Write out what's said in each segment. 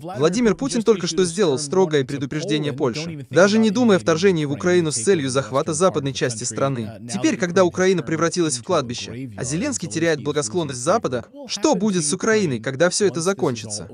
Владимир Путин только что сделал строгое предупреждение Польше, даже не думая о вторжении в Украину с целью захвата западной части страны. Теперь, когда Украина превратилась в кладбище, а Зеленский теряет благосклонность Запада, что будет с Украиной, когда все это закончится?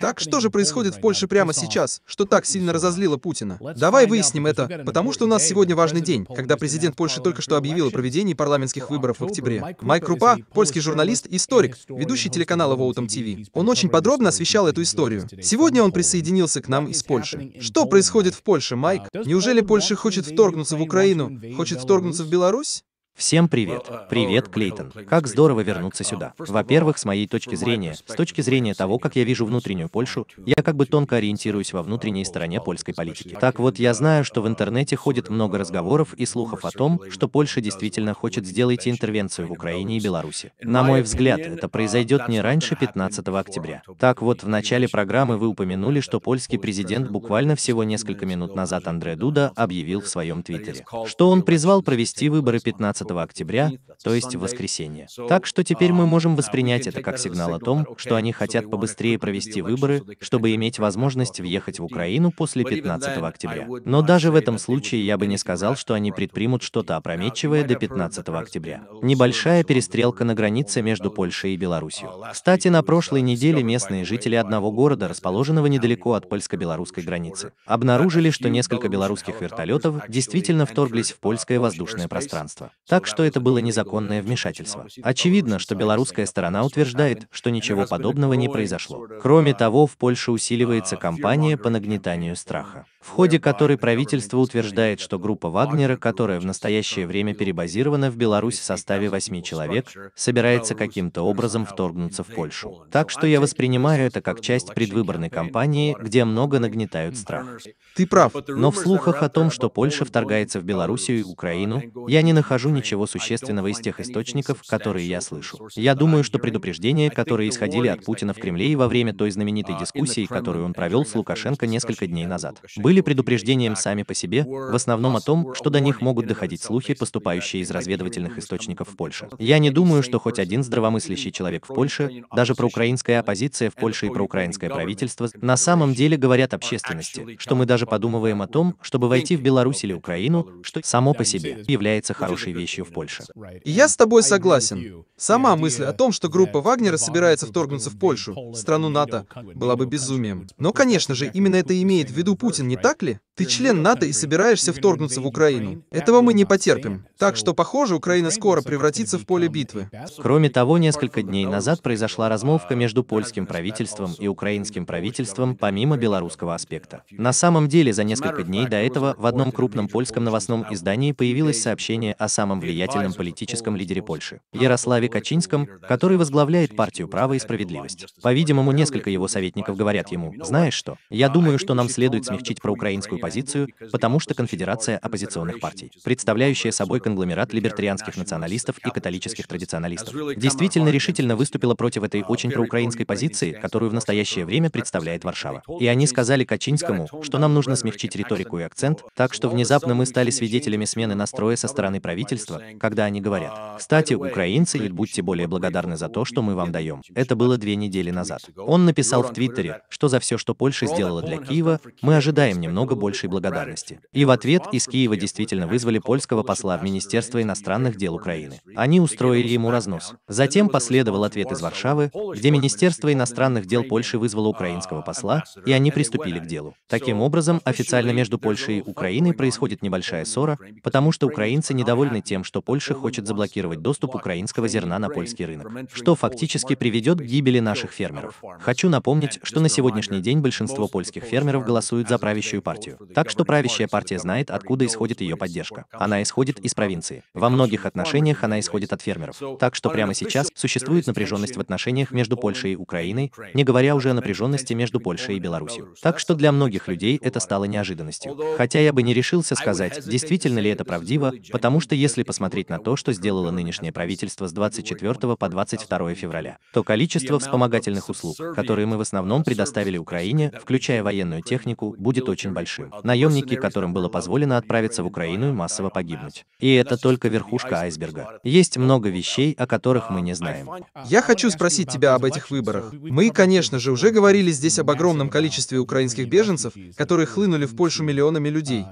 Так что же происходит в Польше прямо сейчас, что так сильно разозлило Путина? Давай выясним это, потому что у нас сегодня важный день, когда президент Польши только что объявил о проведении парламентских выборов в октябре. Майк Крупа, польский журналист, историк, ведущий телеканала Votem TV. Он очень подробно освещал эту историю. Сегодня он присоединился к нам из Польши. Что происходит в Польше, Майк? Неужели Польша хочет вторгнуться в Украину? Хочет вторгнуться в Беларусь? Всем привет. Привет, Клейтон. Как здорово вернуться сюда. Во-первых, с моей точки зрения, с точки зрения того, как я вижу внутреннюю Польшу, я как бы тонко ориентируюсь во внутренней стороне польской политики. Так вот, я знаю, что в интернете ходит много разговоров и слухов о том, что Польша действительно хочет сделать интервенцию в Украине и Беларуси. На мой взгляд, это произойдет не раньше 15 октября. Так вот, в начале программы вы упомянули, что польский президент буквально всего несколько минут назад Андре Дуда объявил в своем твиттере, что он призвал провести выборы 15 октября, то есть в воскресенье. Так что теперь мы можем воспринять это как сигнал о том, что они хотят побыстрее провести выборы, чтобы иметь возможность въехать в Украину после 15 октября. Но даже в этом случае я бы не сказал, что они предпримут что-то опрометчивое до 15 октября. Небольшая перестрелка на границе между Польшей и Беларусью. Кстати, на прошлой неделе местные жители одного города, расположенного недалеко от польско-белорусской границы, обнаружили, что несколько белорусских вертолетов действительно вторглись в польское воздушное пространство. Так что это было незаконное вмешательство. Очевидно, что белорусская сторона утверждает, что ничего подобного не произошло. Кроме того, в Польше усиливается кампания по нагнетанию страха, в ходе которой правительство утверждает, что группа Вагнера, которая в настоящее время перебазирована в Беларусь в составе восьми человек, собирается каким-то образом вторгнуться в Польшу. Так что я воспринимаю это как часть предвыборной кампании, где много нагнетают страх. Ты прав. Но в слухах о том, что Польша вторгается в Белоруссию и Украину, я не нахожу ничего ничего существенного из тех источников, которые я слышу. Я думаю, что предупреждения, которые исходили от Путина в Кремле и во время той знаменитой дискуссии, которую он провел с Лукашенко несколько дней назад, были предупреждением сами по себе, в основном о том, что до них могут доходить слухи, поступающие из разведывательных источников в Польше. Я не думаю, что хоть один здравомыслящий человек в Польше, даже проукраинская оппозиция в Польше и проукраинское правительство, на самом деле говорят общественности, что мы даже подумываем о том, чтобы войти в Беларусь или Украину, что само по себе является хорошей вещью помощью в Польше. Я с тобой согласен. Сама мысль о том, что группа Вагнера собирается вторгнуться в Польшу, страну НАТО, была бы безумием. Но, конечно же, именно это имеет в виду Путин, не так ли? Ты член НАТО и собираешься вторгнуться в Украину. Этого мы не потерпим. Так что, похоже, Украина скоро превратится в поле битвы. Кроме того, несколько дней назад произошла размолвка между польским правительством и украинским правительством помимо белорусского аспекта. На самом деле, за несколько дней до этого в одном крупном польском новостном издании появилось сообщение о самом влиятельном политическом лидере Польши, Ярославе Качинском, который возглавляет партию «Право и справедливость». По-видимому, несколько его советников говорят ему, «Знаешь что? Я думаю, что нам следует смягчить проукраинскую позицию, потому что конфедерация оппозиционных партий, представляющая собой конгломерат либертарианских националистов и католических традиционалистов, действительно решительно выступила против этой очень проукраинской позиции, которую в настоящее время представляет Варшава. И они сказали Качинскому, что нам нужно смягчить риторику и акцент, так что внезапно мы стали свидетелями смены настроя со стороны правительства, когда они говорят, «Кстати, украинцы, будьте более благодарны за то, что мы вам даем». Это было две недели назад. Он написал в Твиттере, что за все, что Польша сделала для Киева, мы ожидаем немного больше большей благодарности. И в ответ из Киева действительно вызвали польского посла в Министерство иностранных дел Украины. Они устроили ему разнос. Затем последовал ответ из Варшавы, где Министерство иностранных дел Польши вызвало украинского посла, и они приступили к делу. Таким образом, официально между Польшей и Украиной происходит небольшая ссора, потому что украинцы недовольны тем, что Польша хочет заблокировать доступ украинского зерна на польский рынок, что фактически приведет к гибели наших фермеров. Хочу напомнить, что на сегодняшний день большинство польских фермеров голосуют за правящую партию. Так что правящая партия знает, откуда исходит ее поддержка. Она исходит из провинции. Во многих отношениях она исходит от фермеров. Так что прямо сейчас существует напряженность в отношениях между Польшей и Украиной, не говоря уже о напряженности между Польшей и Беларусью. Так что для многих людей это стало неожиданностью. Хотя я бы не решился сказать, действительно ли это правдиво, потому что если посмотреть на то, что сделало нынешнее правительство с 24 по 22 февраля, то количество вспомогательных услуг, которые мы в основном предоставили Украине, включая военную технику, будет очень большим. наемники, которым было позволено отправиться в Украину массово погибнуть. И это только верхушка айсберга. Есть много вещей, о которых мы не знаем. Я хочу спросить тебя об этих выборах. Мы, конечно же, уже говорили здесь об огромном количестве украинских беженцев, которые хлынули в Польшу миллионами людей.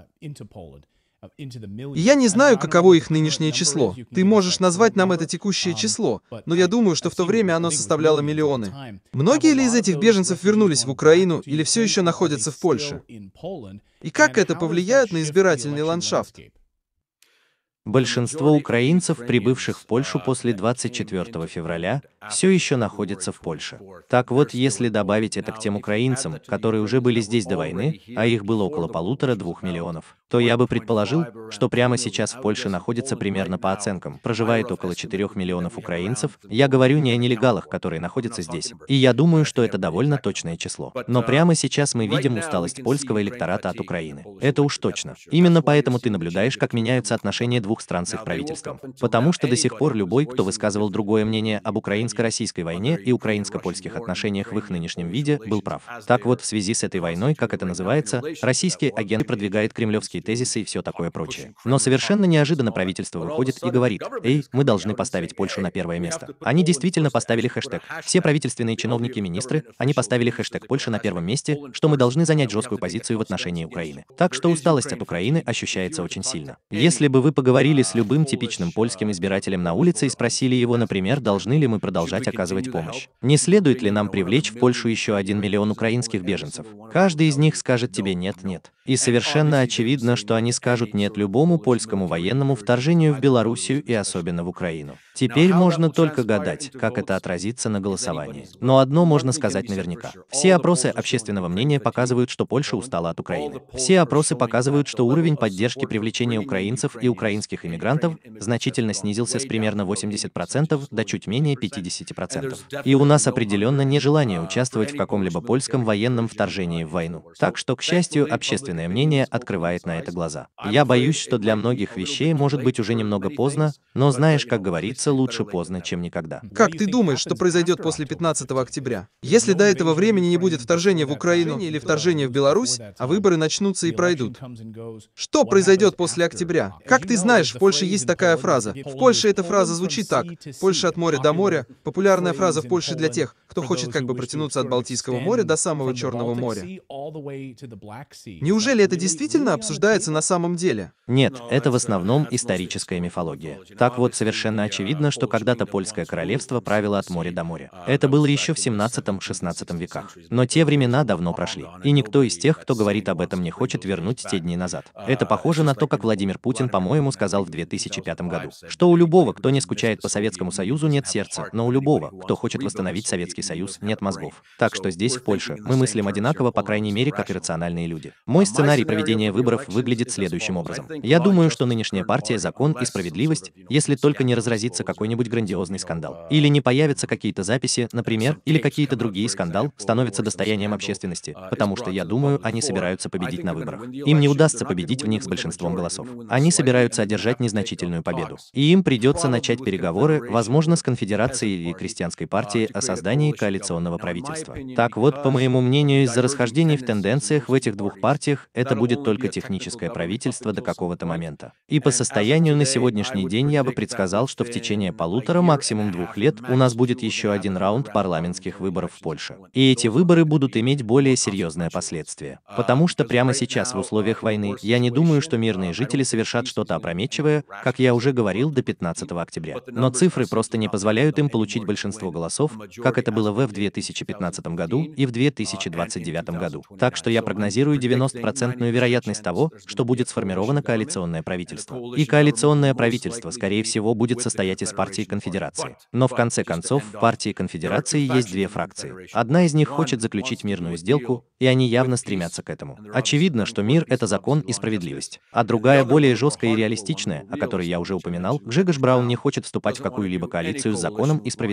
И я не знаю, каково их нынешнее число. Ты можешь назвать нам это текущее число, но я думаю, что в то время оно составляло миллионы. Многие ли из этих беженцев вернулись в Украину или все еще находятся в Польше? И как это повлияет на избирательный ландшафт? Большинство украинцев, прибывших в Польшу после 24 февраля, все еще находятся в Польше. Так вот, если добавить это к тем украинцам, которые уже были здесь до войны, а их было около полутора-двух миллионов, то я бы предположил, что прямо сейчас в Польше находится примерно по оценкам, проживает около 4 миллионов украинцев. Я говорю не о нелегалах, которые находятся здесь. И я думаю, что это довольно точное число. Но прямо сейчас мы видим усталость польского электората от Украины. Это уж точно. Именно поэтому ты наблюдаешь, как меняются отношения двух стран с их правительством. Потому что до сих пор любой, кто высказывал другое мнение об украинско-российской войне и украинско-польских отношениях в их нынешнем виде, был прав. Так вот, в связи с этой войной, как это называется, российские агенты продвигают кремлевские тезисы и все такое прочее. Но совершенно неожиданно правительство выходит и говорит, «Эй, мы должны поставить Польшу на первое место». Они действительно поставили хэштег. Все правительственные чиновники и министры, они поставили хэштег Польша на первом месте, что мы должны занять жесткую позицию в отношении Украины. Так что усталость от Украины ощущается очень сильно. Если бы вы поговорили с любым типичным польским избирателем на улице и спросили его, например, должны ли мы продолжать оказывать помощь. Не следует ли нам привлечь в Польшу еще один миллион украинских беженцев? Каждый из них скажет тебе «нет-нет». И совершенно очевидно, что они скажут «нет» любому польскому военному вторжению в Белоруссию и особенно в Украину. Теперь можно только гадать, как это отразится на голосовании. Но одно можно сказать наверняка. Все опросы общественного мнения показывают, что Польша устала от Украины. Все опросы показывают, что уровень поддержки привлечения украинцев и украинских иммигрантов значительно снизился с примерно 80% до чуть менее 50%. И у нас определенно нежелание участвовать в каком-либо польском военном вторжении в войну. Так что, к счастью, общественное мнение открывает на это глаза. Я боюсь, что для многих вещей может быть уже немного поздно, но знаешь, как говорится, лучше поздно, чем никогда. Как ты думаешь, что произойдет после 15 октября? Если до этого времени не будет вторжения в Украину или вторжения в Беларусь, а выборы начнутся и пройдут. Что произойдет после октября? Как ты знаешь, знаешь, в Польше есть такая фраза. В Польше эта фраза звучит так. Польша от моря до моря. Популярная фраза в Польше для тех, кто хочет как бы протянуться от Балтийского моря до самого Черного моря. Неужели это действительно обсуждается на самом деле? Нет, это в основном историческая мифология. Так вот, совершенно очевидно, что когда-то польское королевство правило от моря до моря. Это было еще в 17-16 веках. Но те времена давно прошли. И никто из тех, кто говорит об этом, не хочет вернуть те дни назад. Это похоже на то, как Владимир Путин, по-моему, сказал, сказал в 2005 году, что у любого, кто не скучает по Советскому Союзу, нет сердца, но у любого, кто хочет восстановить Советский Союз, нет мозгов. Так что здесь, в Польше, мы мыслим одинаково, по крайней мере, как и рациональные люди. Мой сценарий проведения выборов выглядит следующим образом. Я думаю, что нынешняя партия «Закон и справедливость», если только не разразится какой-нибудь грандиозный скандал, или не появятся какие-то записи, например, или какие-то другие скандал, становятся достоянием общественности, потому что, я думаю, они собираются победить на выборах. Им не удастся победить в них с большинством голосов. Они собираются одержать одержать незначительную победу. И им придется начать переговоры, возможно, с конфедерацией или крестьянской партией о создании коалиционного правительства. Так вот, по моему мнению, из-за расхождений в тенденциях в этих двух партиях это будет только техническое правительство до какого-то момента. И по состоянию на сегодняшний день я бы предсказал, что в течение полутора, максимум двух лет у нас будет еще один раунд парламентских выборов в Польше. И эти выборы будут иметь более серьезные последствия. Потому что прямо сейчас в условиях войны я не думаю, что мирные жители совершат что-то опрометчивое, как я уже говорил, до 15 октября. Но цифры просто не позволяют им получить большинство голосов, как это было в 2015 году и в 2029 году. Так что я прогнозирую 90% вероятность того, что будет сформировано коалиционное правительство. И коалиционное правительство, скорее всего, будет состоять из партии конфедерации. Но в конце концов, в партии конфедерации есть две фракции. Одна из них хочет заключить мирную сделку, и они явно стремятся к этому. Очевидно, что мир — это закон и справедливость. А другая, более жесткая и реалистичная, о которой я уже упоминал, Гжегош Браун не хочет вступать в какую-либо коалицию с законом и справедливостью.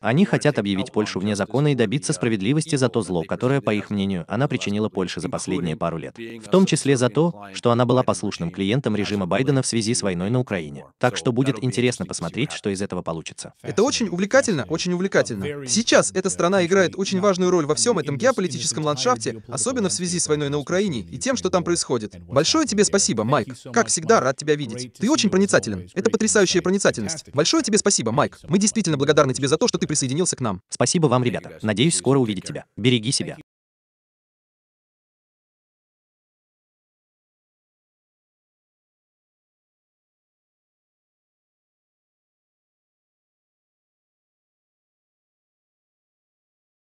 Они хотят объявить Польшу вне закона и добиться справедливости за то зло, которое, по их мнению, она причинила Польше за последние пару лет. В том числе за то, что она была послушным клиентом режима Байдена в связи с войной на Украине. Так что будет интересно посмотреть, что из этого получится. Это очень увлекательно, очень увлекательно. Сейчас эта страна играет очень важную роль во всем этом геополитическом ландшафте, особенно в связи с войной на Украине и тем, что там происходит. Большое тебе спасибо, Майк. Как всегда, рад тебя видеть. Ты очень проницателен. Это потрясающая проницательность. Большое тебе спасибо, Майк. Мы действительно благодарны тебе за то, что ты присоединился к нам. Спасибо вам, ребята. Надеюсь, скоро увидеть тебя. Береги себя.